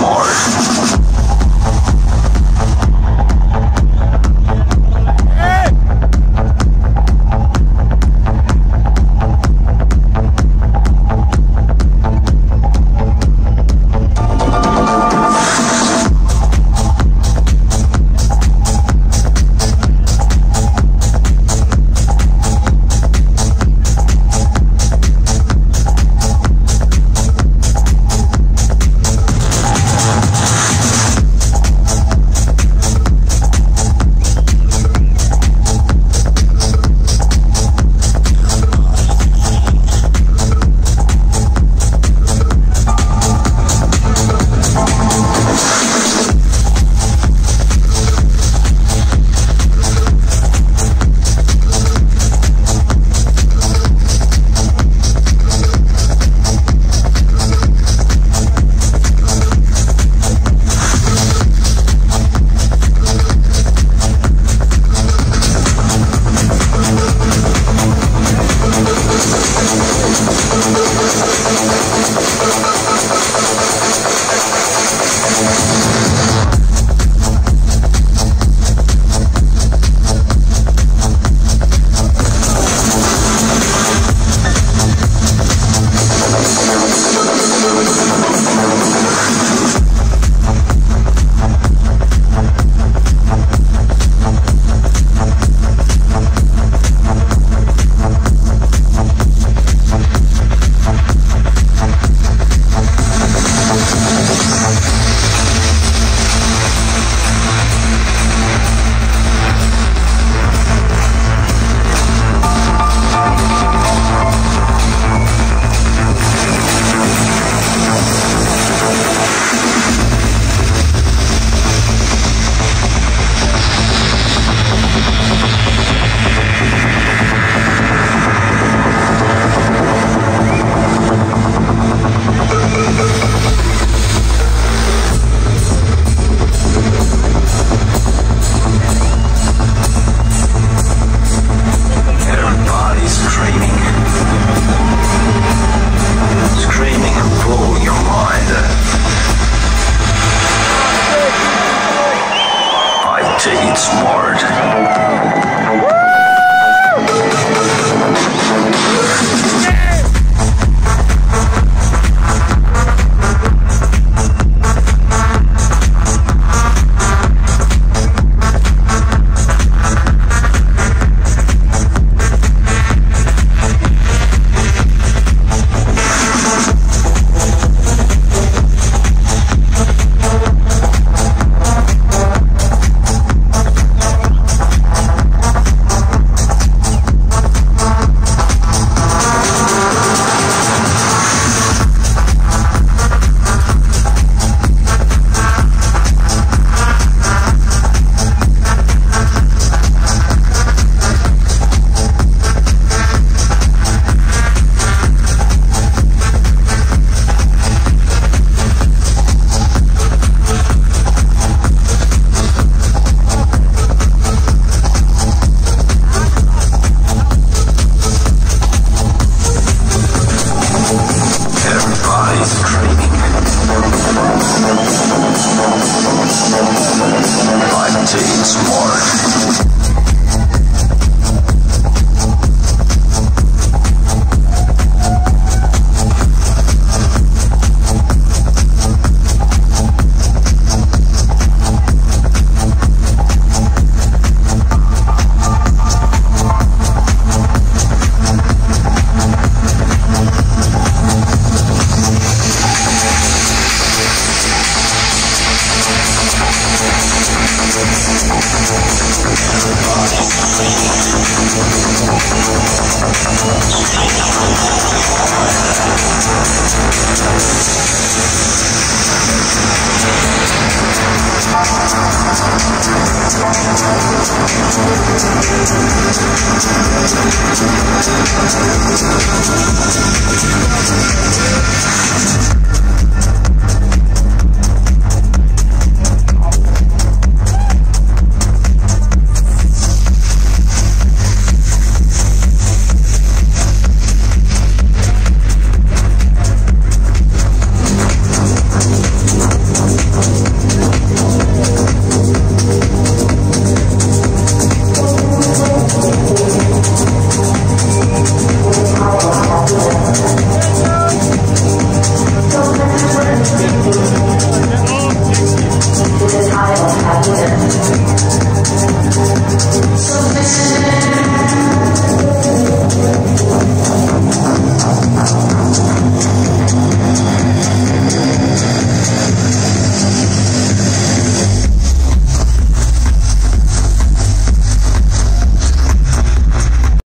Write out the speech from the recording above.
more.